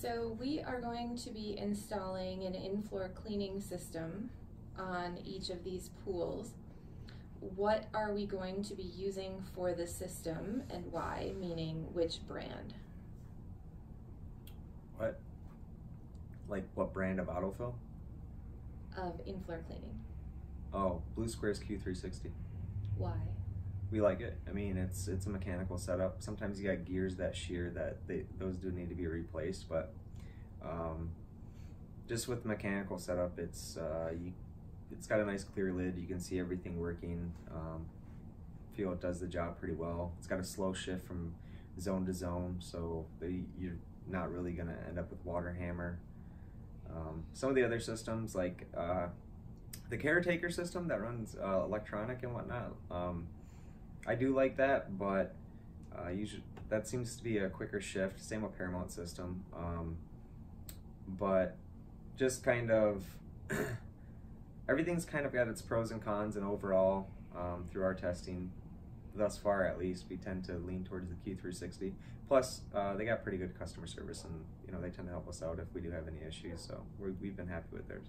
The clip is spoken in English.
So we are going to be installing an in-floor cleaning system on each of these pools. What are we going to be using for the system and why, meaning which brand? What? Like what brand of autofill? Of in-floor cleaning. Oh, Blue Squares Q360. Why? We like it. I mean, it's it's a mechanical setup. Sometimes you got gears that shear that they those do need to be replaced, but um, just with mechanical setup, it's uh, you, it's got a nice clear lid. You can see everything working. Um, feel it does the job pretty well. It's got a slow shift from zone to zone, so they, you're not really gonna end up with water hammer. Um, some of the other systems like uh, the caretaker system that runs uh, electronic and whatnot. Um, I do like that, but uh, usually that seems to be a quicker shift. Same with Paramount system, um, but just kind of everything's kind of got its pros and cons, and overall um, through our testing thus far, at least, we tend to lean towards the Q360. Plus, uh, they got pretty good customer service, and you know they tend to help us out if we do have any issues. So we have been happy with theirs.